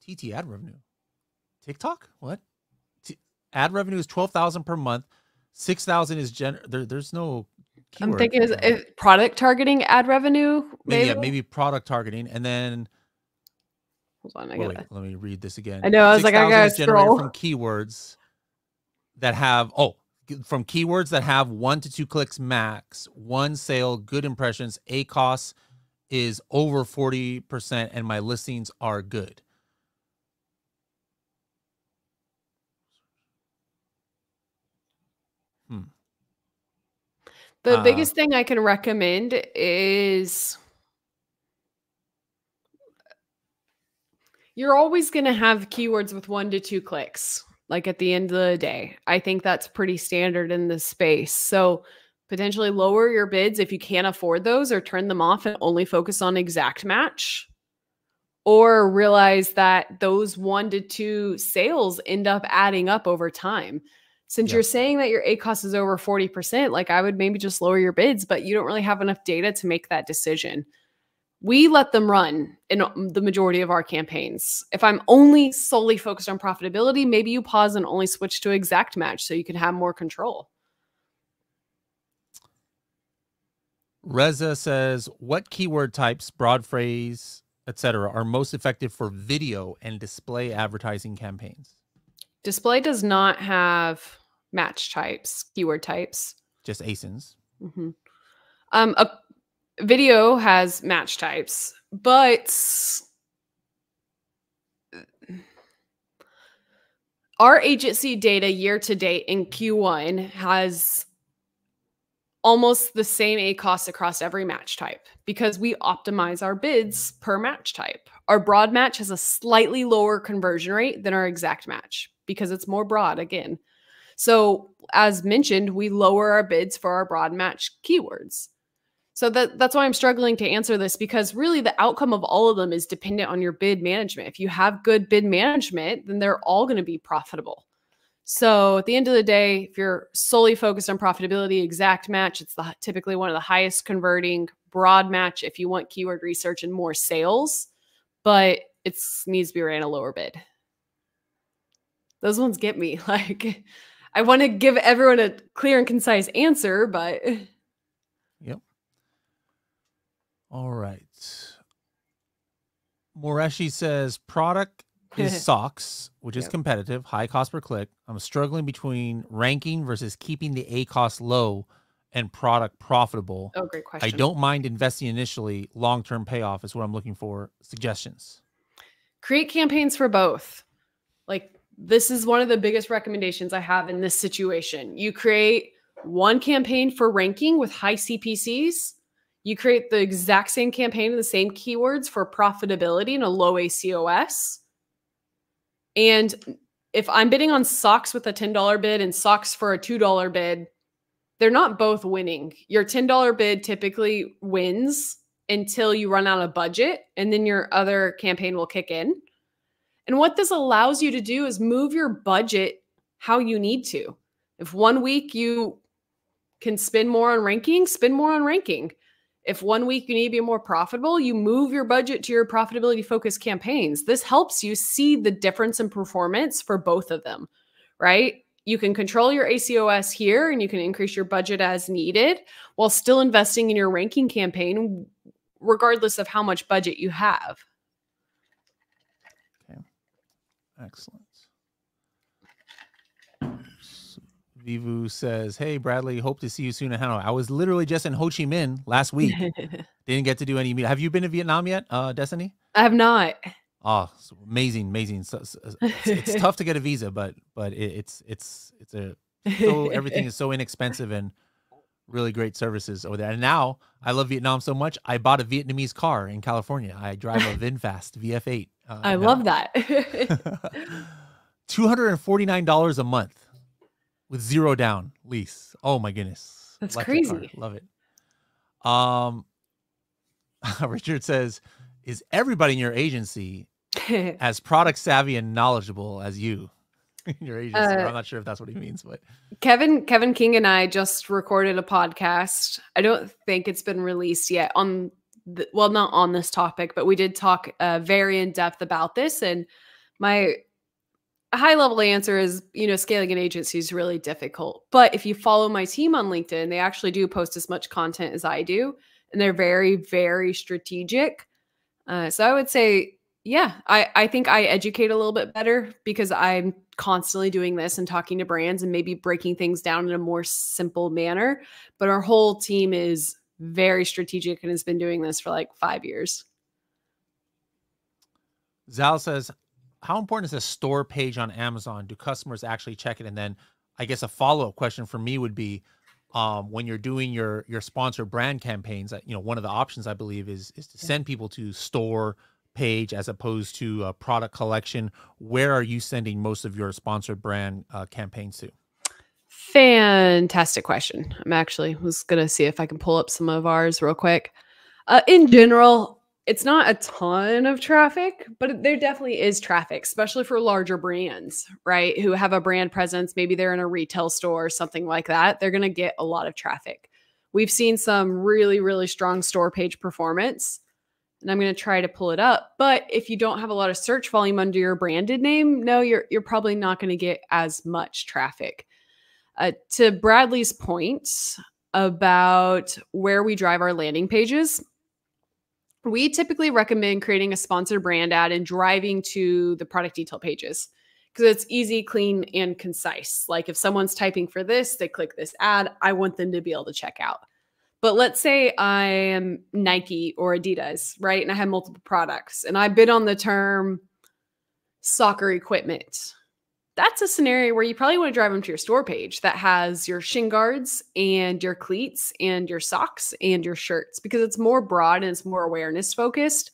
TT ad revenue. TikTok? What? T- ad revenue is 12,000 per month. 6,000 is gen there, there's no I'm thinking is product targeting ad revenue. maybe, Maybe, yeah, maybe product targeting and then Hold on, I gotta. wait, let me read this again. I know, I was like, I 6,000 gotta scroll. from keywords that have oh from keywords that have one to two clicks max, one sale, good impressions, a cost is over 40% and my listings are good. The Uh, biggest thing I can recommend is you're always going to have keywords with one to two clicks, like at the end of the day. I think that's pretty standard in this space. So potentially lower your bids if you can't afford those or turn them off and only focus on exact match. Or realize that those one to two sales end up adding up over time since Yeah. you're saying that your ACOS is over 40%, like I would maybe just lower your bids, but you don't really have enough data to make that decision. We let them run in the majority of our campaigns. If I'm only solely focused on profitability, maybe you pause and only switch to exact match so you can have more control. Reza says, "What keyword types, broad phrase, etc., are most effective for video and display advertising campaigns?" Display does not have match types, keyword types. Just ASINs. Mhm. Um, a video has match types, but our agency data year to date in Q1 has almost the same ACOS across every match type because we optimize our bids per match type. Our broad match has a slightly lower conversion rate than our exact match because it's more broad again. So, as mentioned, we lower our bids for our broad match keywords. So that that's why I'm struggling to answer this because really the outcome of all of them is dependent on your bid management. If you have good bid management, then they're all going to be profitable. So at the end of the day, if you're solely focused on profitability, exact match, it's the typically one of the highest converting broad match if you want keyword research and more sales, but it needs to be ran a lower bid. Those ones get me. Like I want to give everyone a clear and concise answer, but Yep. All right. Moreshi says product is socks, which is Yep. competitive, high cost per click. I'm struggling between ranking versus keeping the ACOS low and product profitable. oh, great question. I don't mind investing initially. Long term payoff is what I'm looking for. Suggestions. create campaigns for both like this is one of the biggest recommendations I have in this situation. You create one campaign for ranking with high CPCs. You create the exact same campaign and the same keywords for profitability and a low ACOS. And if I'm bidding on socks with a $10 bid and socks for a $2 bid, they're not both winning. Your $10 bid typically wins until you run out of budget, and then your other campaign will kick in. And what this allows you to do is move your budget how you need to. If one week you can spend more on ranking, spend more on ranking. If one week you need to be more profitable, you move your budget to your profitability focused campaigns. This helps you see the difference in performance for both of them, right? You can control your ACOS here and you can increase your budget as needed while still investing in your ranking campaign, regardless of how much budget you have. Okay. Excellent. Vivu says, "Hey Bradley, hope to see you soon in Hanoi. I was literally just in Ho Chi Minh last week. Didn't get to do any meet. Have you been to Vietnam yet, uh, Destaney? I have not. Oh, amazing, amazing. So, so, it's, it's tough to get a visa, but but it, it's it's it's a so everything is so inexpensive and really great services over there. And now I love Vietnam so much. I bought a Vietnamese car in California. I drive a VinFast VF8. Uh, I now. love that. Two hundred and forty nine dollars a month with zero down lease. Oh my goodness. That's crazy. Love it. Um Richard says, is everybody in your agency as product savvy and knowledgeable as you? your agency. Uh, I'm not sure if that's what he means, but Kevin Kevin King and I just recorded a podcast. I don't think it's been released yet on the, well, not on this topic, but we did talk uh, very in depth about this. And my high level answer is, you know, scaling an agency is really difficult. But if you follow my team on LinkedIn, they actually do post as much content as I do, and they're very, very strategic. Uh, so I would say, yeah, I, I think I educate a little bit better because I'm constantly doing this and talking to brands and maybe breaking things down in a more simple manner. But our whole team is very strategic and has been doing this for like five years. Zal says, how important is a store page on Amazon? Do customers actually check it? And then I guess a follow-up question for me would be um, when you're doing your your sponsor brand campaigns, you know, one of the options I believe is is to send people to store page as opposed to a product collection. Where are you sending most of your sponsored brand uh, campaigns to? Fantastic question. I'm actually was gonna see if I can pull up some of ours real quick. Uh, in general, it's not a ton of traffic, but there definitely is traffic, especially for larger brands, right? Who have a brand presence. Maybe they're in a retail store or something like that. They're going to get a lot of traffic. We've seen some really, really strong store page performance. And I'm going to try to pull it up. But if you don't have a lot of search volume under your branded name, no, you're you're probably not going to get as much traffic. Uh, to Bradley's point about where we drive our landing pages, we typically recommend creating a sponsored brand ad and driving to the product detail pages because it's easy, clean, and concise. Like if someone's typing for this, they click this ad, I want them to be able to check out. But let's say I am Nike or Adidas, right? And I have multiple products and I bid on the term soccer equipment that's a scenario where you probably want to drive them to your store page that has your shin guards and your cleats and your socks and your shirts because it's more broad and it's more awareness focused.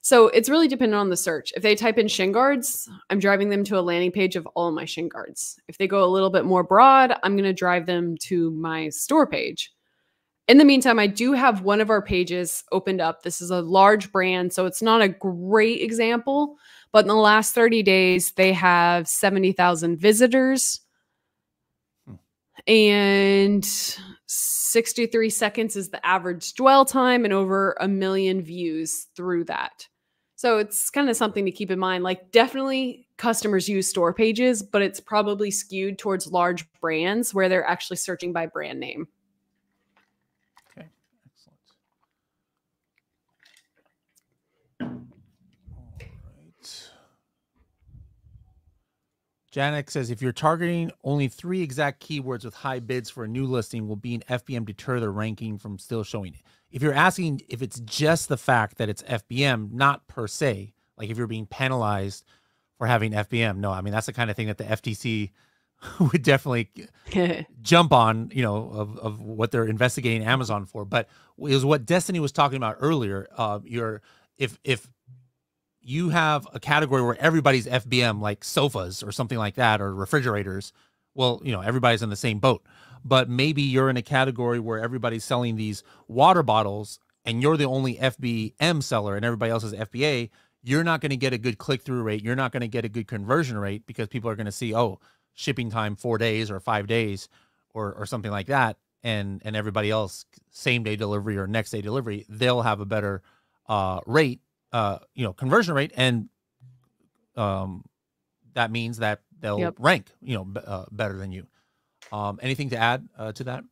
So it's really dependent on the search. If they type in shin guards, I'm driving them to a landing page of all my shin guards. If they go a little bit more broad, I'm going to drive them to my store page. In the meantime, I do have one of our pages opened up. This is a large brand, so it's not a great example, but in the last 30 days, they have 70,000 visitors hmm. and 63 seconds is the average dwell time and over a million views through that. So it's kind of something to keep in mind. Like, definitely customers use store pages, but it's probably skewed towards large brands where they're actually searching by brand name. Janek says if you're targeting only three exact keywords with high bids for a new listing, will being FBM deter the ranking from still showing it? If you're asking if it's just the fact that it's FBM, not per se, like if you're being penalized for having FBM. No, I mean that's the kind of thing that the FTC would definitely jump on, you know, of, of what they're investigating Amazon for. But it was what Destaney was talking about earlier. Uh, you're if if you have a category where everybody's FBM, like sofas or something like that, or refrigerators, well, you know, everybody's in the same boat. But maybe you're in a category where everybody's selling these water bottles and you're the only FBM seller and everybody else is FBA. You're not going to get a good click through rate. You're not going to get a good conversion rate because people are going to see, oh, shipping time four days or five days or, or something like that. And, and everybody else, same day delivery or next day delivery, they'll have a better uh, rate, uh, you know, conversion rate. And um, that means that they'll yep. rank, you know, uh, better than you. Um, anything to add uh, to that?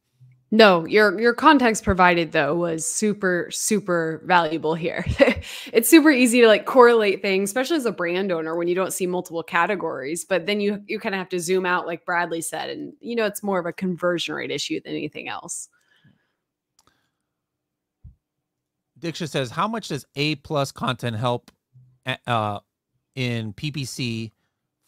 No, your your context provided though was super super valuable here. it's super easy to like correlate things, especially as a brand owner when you don't see multiple categories. But then you you kind of have to zoom out, like Bradley said, and you know it's more of a conversion rate issue than anything else. Diksha says, "How much does A plus content help uh, in PPC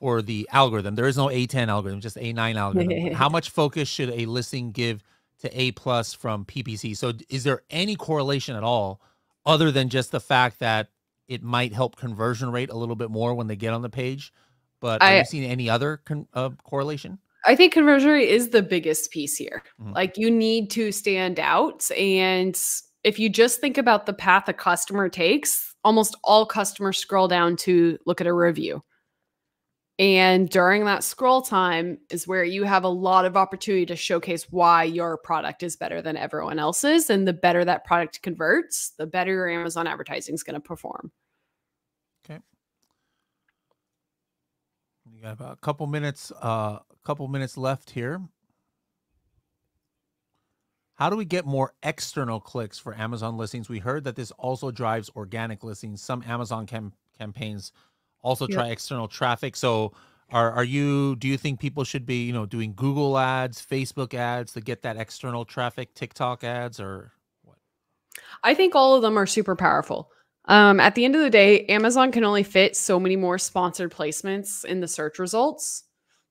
or the algorithm. There is no A10 algorithm, just A9 algorithm. How much focus should a listing give to A plus from PPC? So is there any correlation at all other than just the fact that it might help conversion rate a little bit more when they get on the page? But I, have you seen any other uh, correlation? I think conversion rate is the biggest piece here. Mm-hmm. Like you need to stand out. And if you just think about the path a customer takes, almost all customers scroll down to look at a review. And during that scroll time is where you have a lot of opportunity to showcase why your product is better than everyone else's. And the better that product converts, the better your Amazon advertising is going to perform. Okay. You got about a couple minutes, uh, a couple minutes left here. How do we get more external clicks for Amazon listings? We heard that this also drives organic listings. Some Amazon cam- campaigns also try external traffic. So are are you do you think people should be, you know, doing Google ads, Facebook ads to get that external traffic, TikTok ads or what? I think all of them are super powerful. Um, at the end of the day, Amazon can only fit so many more sponsored placements in the search results.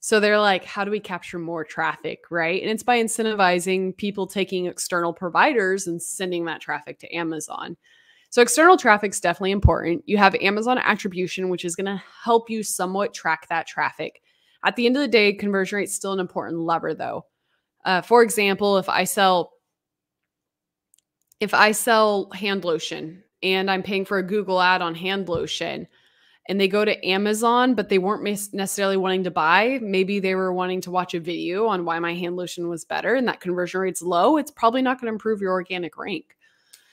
So they're like, how do we capture more traffic, right? And it's by incentivizing people taking external providers and sending that traffic to Amazon. So external traffic is definitely important. You have Amazon attribution, which is going to help you somewhat track that traffic. At the end of the day, conversion rate is still an important lever, though. Uh, for example, if I sell if I sell hand lotion and I'm paying for a Google ad on hand lotion, and they go to Amazon, but they weren't necessarily wanting to buy. Maybe they were wanting to watch a video on why my hand lotion was better, and that conversion rate's low. It's probably not going to improve your organic rank.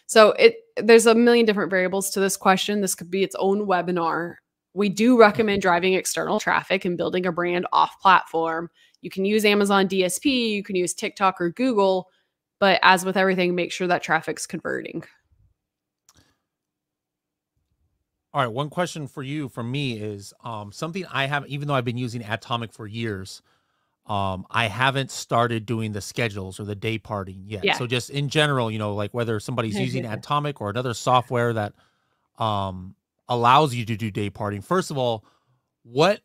So it there's a million different variables to this question. This could be its own webinar. We do recommend driving external traffic and building a brand off platform. You can use Amazon DSP, you can use TikTok or Google, but as with everything, make sure that traffic's converting. All right, one question for you from me is um, something I have, even though I've been using Adtomic for years, um, I haven't started doing the schedules or the day parting yet. Yeah. So just in general, you know, like whether somebody's using Adtomic or another software that um, allows you to do day parting. First of all, what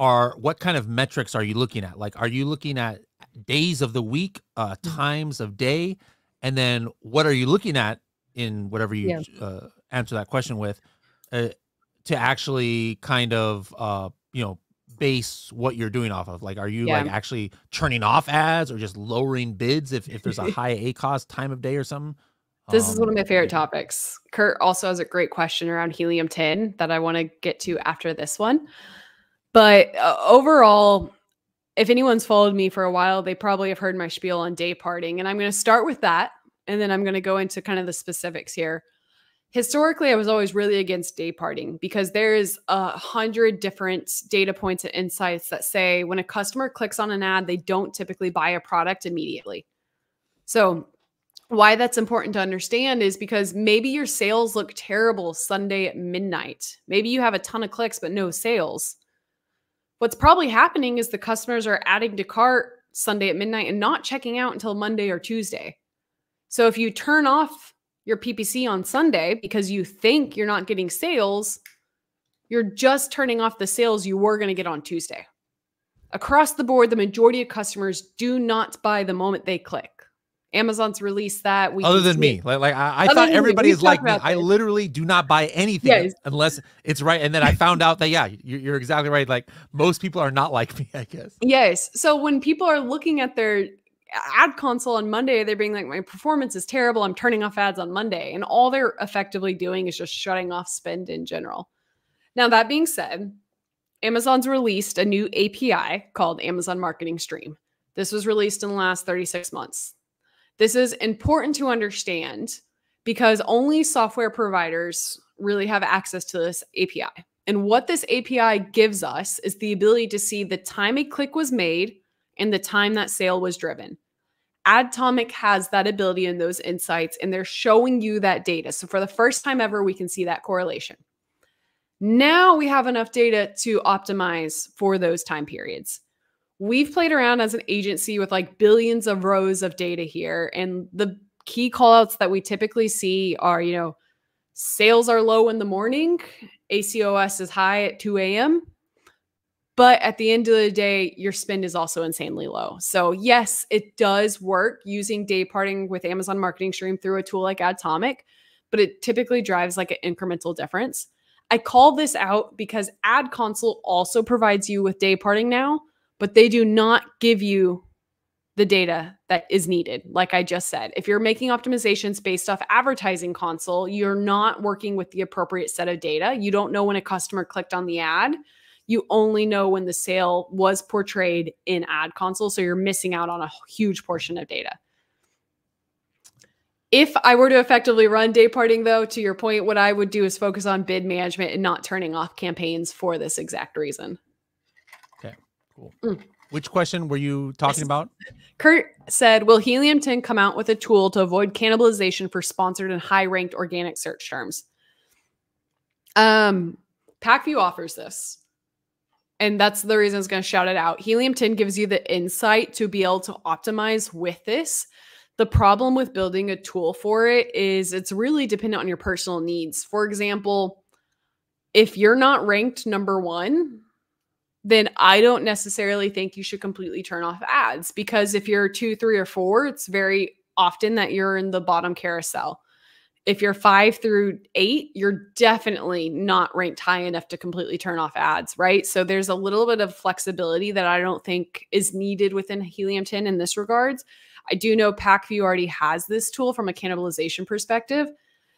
are what kind of metrics are you looking at? Like, are you looking at days of the week, uh, mm-hmm. times of day, and then what are you looking at in whatever you yeah. uh, answer that question with uh, to actually kind of uh, you know base what you're doing off of? Like, are you yeah. like actually turning off ads or just lowering bids if, if there's a high ACOS time of day or something? This um, is one of my favorite topics. Kurt also has a great question around helium 10 that I want to get to after this one. But uh, overall, if anyone's followed me for a while, they probably have heard my spiel on day parting. And I'm going to start with that. And then I'm going to go into kind of the specifics here historically i was always really against day parting because there's a hundred different data points and insights that say when a customer clicks on an ad they don't typically buy a product immediately. So why that's important to understand is because maybe your sales look terrible sunday at midnight. Maybe you have a ton of clicks but no sales. What's probably happening is the customers are adding to cart sunday at midnight and not checking out until monday or tuesday. So if you turn off your PPC on Sunday because you think you're not getting sales, You're just turning off the sales you were going to get on Tuesday. Across the board, the majority of customers do not buy the moment they click. Amazon's released that. We Other than me, like, like I, I thought everybody is like me. I literally do not buy anything yes. unless it's right. And then I found out that yeah, you're, you're exactly right. Like most people are not like me. I guess. Yes. So when people are looking at their ad console on Monday, they're being like, my performance is terrible. I'm turning off ads on Monday. And all they're effectively doing is just shutting off spend in general. Now, that being said, Amazon's released a new API called Amazon Marketing Stream. This was released in the last 36 months. This is important to understand because only software providers really have access to this API. And what this API gives us is the ability to see the time a click was made and the time that sale was driven. Adtomic has that ability and those insights, and they're showing you that data. So, for the first time ever, we can see that correlation. Now we have enough data to optimize for those time periods we've played around as an agency with like billions of rows of data here. And the key callouts that we typically see are, you know, sales are low in the morning, ACOS is high at 2 a.m. But at the end of the day, your spend is also insanely low. So, yes, it does work using day parting with Amazon Marketing Stream through a tool like Adtomic, but it typically drives like an incremental difference. I call this out because Ad Console also provides you with day parting now, but they do not give you the data that is needed. Like I just said, if you're making optimizations based off advertising console, you're not working with the appropriate set of data. You don't know when a customer clicked on the ad. You only know when the sale was portrayed in ad console. So you're missing out on a huge portion of data. If I were to effectively run day parting, though, to your point, what I would do is focus on bid management and not turning off campaigns for this exact reason. Okay, cool. Mm. Which question were you talking about? Kurt said, Will Helium 10 come out with a tool to avoid cannibalization for sponsored and high ranked organic search terms? Um, Pacvue offers this. And that's the reason I was going to shout it out. Helium 10 gives you the insight to be able to optimize with this. The problem with building a tool for it is it's really dependent on your personal needs. For example, if you're not ranked number one, then I don't necessarily think you should completely turn off ads because if you're two, three, or four, it's very often that you're in the bottom carousel. If you're five through eight, you're definitely not ranked high enough to completely turn off ads, right? So there's a little bit of flexibility that I don't think is needed within Helium 10 in this regards. I do know Pacvue already has this tool from a cannibalization perspective.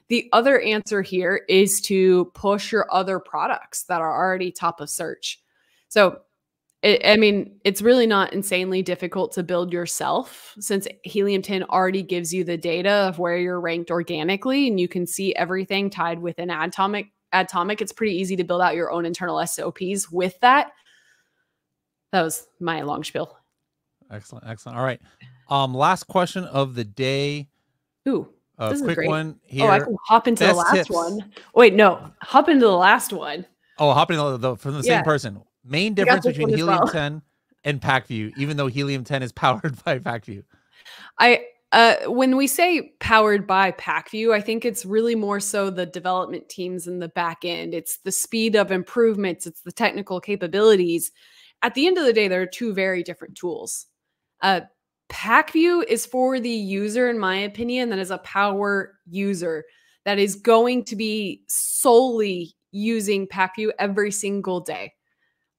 The other answer here is to push your other products that are already top of search. So, it, I mean, it's really not insanely difficult to build yourself since Helium 10 already gives you the data of where you're ranked organically and you can see everything tied within Adtomic. Adtomic, it's pretty easy to build out your own internal SOPs with that. That was my long spiel. Excellent, excellent. All right. Um, last question of the day. Ooh, a quick great. one here. Oh, I can hop into Best the last tips. one. Wait, no, hop into the last one. Oh, hop into the, the from the yeah. same person. Main difference between Helium well. 10 and Pacvue, even though Helium 10 is powered by Pacvue. I uh, when we say powered by Pacvue, I think it's really more so the development teams in the back end. It's the speed of improvements, it's the technical capabilities. At the end of the day, there are two very different tools. Uh, Pacvue is for the user, in my opinion, that is a power user that is going to be solely using Pacvue every single day.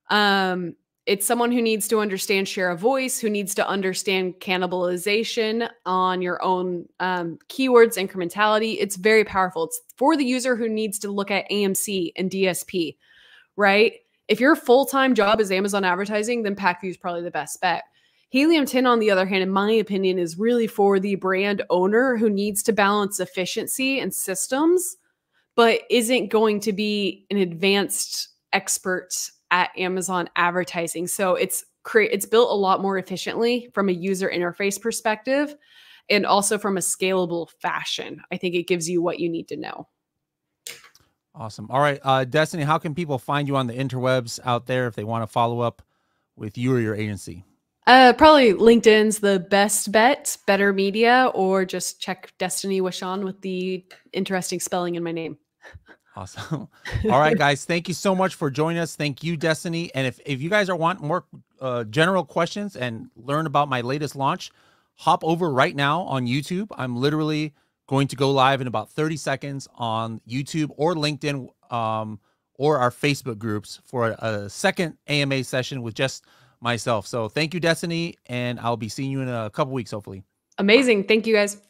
Um, it's someone who needs to understand share a voice, who needs to understand cannibalization on your own um, keywords, incrementality. It's very powerful. It's for the user who needs to look at AMC and DSP, right? If your full time job is Amazon advertising, then Pacvue is probably the best bet. Helium 10, on the other hand, in my opinion, is really for the brand owner who needs to balance efficiency and systems, but isn't going to be an advanced expert at Amazon advertising. So it's create it's built a lot more efficiently from a user interface perspective and also from a scalable fashion. I think it gives you what you need to know. Awesome. All right, uh, Destaney, how can people find you on the interwebs out there if they want to follow up with you or your agency? Uh, probably LinkedIn's the best bet, btr media, or just check Destaney Wishon with the interesting spelling in my name. Awesome. All right, guys. Thank you so much for joining us. Thank you, Destaney. And if, if you guys are want more uh, general questions and learn about my latest launch, hop over right now on YouTube. I'm literally going to go live in about 30 seconds on YouTube or LinkedIn um, or our Facebook groups for a, a second AMA session with just myself. So thank you, Destaney, and I'll be seeing you in a couple weeks, hopefully. Amazing. Thank you guys.